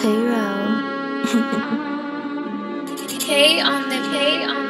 K on the K on the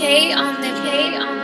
K on the K on